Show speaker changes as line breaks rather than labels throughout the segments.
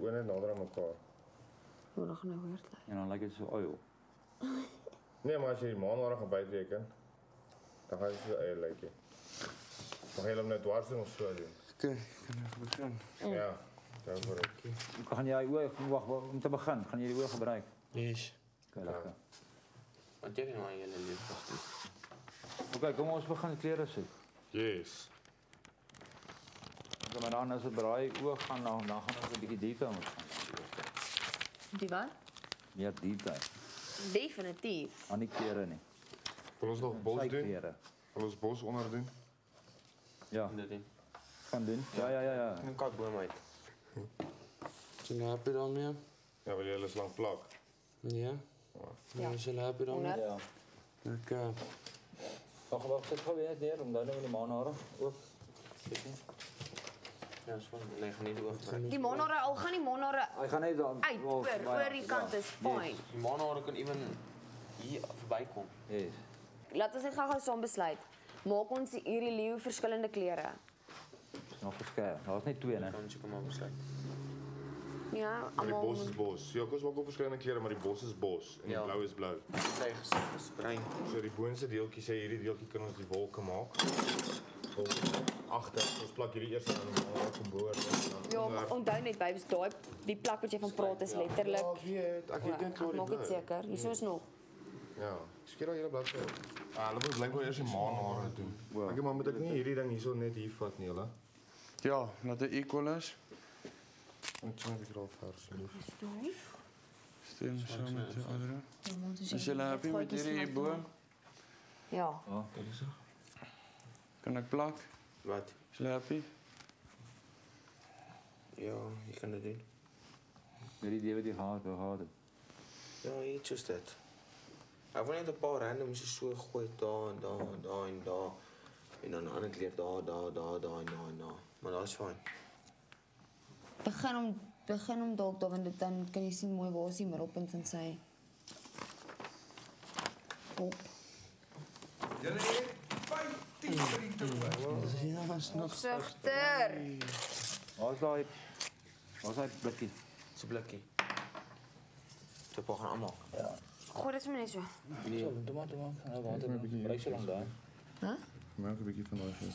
Net nader aan mekaar.
Hoe nog nou weer lyk.
En dan lyk dit so oil.
Nee, maar as jy die maanhare gaan bytreken, dan gaan jy so eie lykie. Mag jy hom net dwars doen of so doen?
Okay, kan ek begin?
Ja. Go for it.
Gaan jy oë wag om te begin, gaan jy die oë gebruik?
Yes.
Okay, lekker.
Wat jy nou aan julle lewe vas doen.
Okay, kom ons begin klere soek.
Yes.
Maar dan as dit braai oë gaan nou, dan gaan ons 'n bietjie detail moet gaan.
Die wat?
Meer detail.
Definitief.
Aan die klere nie.
Wil ons nog bos doen? Wil ons bos onder doen?
Ja,
En dit ding.
gaan doen. Ja, ja, ja, ja.
En kyk boom uit.
Sien happy daarmee?
Ja, wil jy hulle slang plak?
Ja.
Ja.
Is jy happy daarmee?
Ja.
Okay.
Wag, wag, sit gou weer neer om dan nou die maanhare oop. Bietjie.
Ja, so lê gaan nie die oog gebruik.
Die monore al gaan die monore
Hy gaan net daar
uit oor oor die kant
ja.
is fyn.
Die maanhare kan ewen hier verbykom.
Yes.
Laat ons net gou-gou saam besluit. Maak ons hierdie leeu verskillende kleure.
Nog geskei. Daar's net twee, né?
Dan seker maar besluit.
Ja,
Maar die bos is bos. Ja, kos maak op verskillende kleure, maar die bos is bos en die
Ja.
blou is blou.
Sy bruin.
So die boonste deeltjie sê hierdie deeltjie kan ons die wolke maak. Agter. Ons plak hierdie eers aan die maanhare van bo.
Ja, maar onthou net babes, daai die plak wat jy van praat is
Ja,
letterlik.
ek weet. Ek weet net
Ja,
hoe
Maak dit seker. Hier is nog.
Ja, skiet al hele bladsy. Ah, hulle moet blykbaar eers die maanhare doen. Ek maar moet ek nie hierdie ding hierso net hier vat nie, hulle.
Ja, dat dit equal is.
Ek sien dit raak vers.
Steun saam met die ander.
Is
jy happy met hierdie boom?
Ja.
Ja, dit is so.
Kan ek plak?
Wat?
Jy happy?
Ja, jy kan dit doen.
Met die DVD gehad, wou gehad. het.
Ja, iets soos dit. Ek wil net 'n paar randoms so gooi daar en daar en daar en daar. En dan 'n ander kleur daar, daar, daar, daar en daar en daar. Maar daar's fyn.
Begin om begin om dalk daar want dit dan kan jy sien mooi waar is die middelpunt van sy kop.
Julle het 15 minute oor.
Ja, was nog
Sigter.
Waar's daai Waar's daai blikkie?
So blikkie. So pa gaan almal.
Ja.
Gooi dit sommer net so.
Nee, toe maar toe maar. Bly so lank daar.
Hæ?
Maak 'n bietjie van daai vis.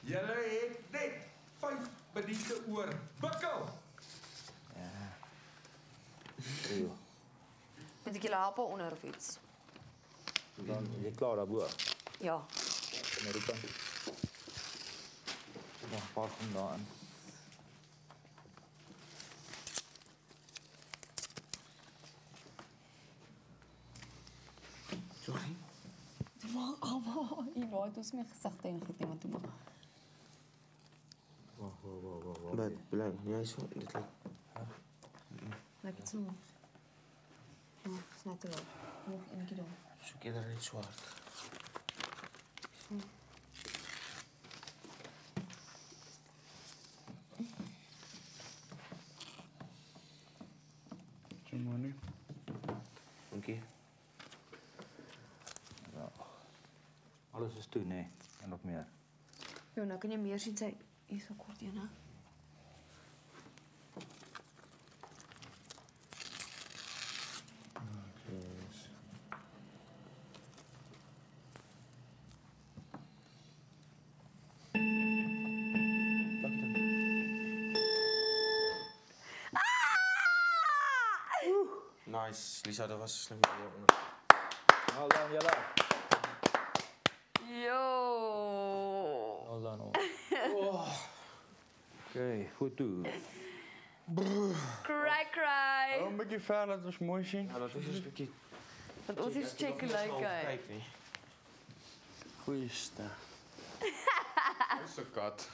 Julle het net 5 minute oor. Bikkel.
Ja.
Moet help onder of iets?
Dan jy klaar daarbo.
Ja.
Kom maar roep. Nog 'n paar kom daarin.
Sorry.
Toe maar. Jy raai dit ons my gesigte en goed iemand toe maar.
Wag, wag, wag, wag, wag.
Wat bly? Ja, so dit Lyk
dit so moes. Ja, snap dit wel. Nog een keer dan.
soek eerder net swart.
Jy maar nie.
Dankie.
Ja. Alles is toe, nee. En nog meer.
Ja, nou kan jy meer hier so kort een,
Nice. Lisa, dat was een slim idee. onder.
Well done, julle.
Yo.
Well done. Oh. Okay, goed toe.
Cry cry.
Hou 'n bietjie ver dat ons mooi sien.
Ja, dat is een stukje...
Want ons is check like.
Kijk, nee.
Goeie ster.
Dis 'n kat.